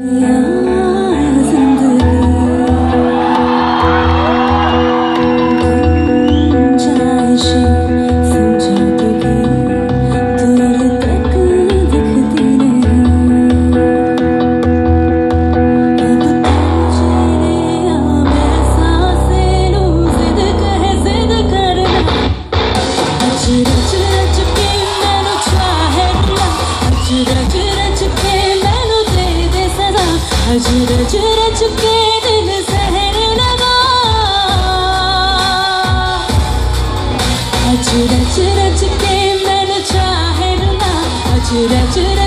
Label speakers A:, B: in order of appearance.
A: 你呀 아주 아주 란 춥게 드는 새해를 안아 주르주르 춥게 날로 좌해를 나 주르주르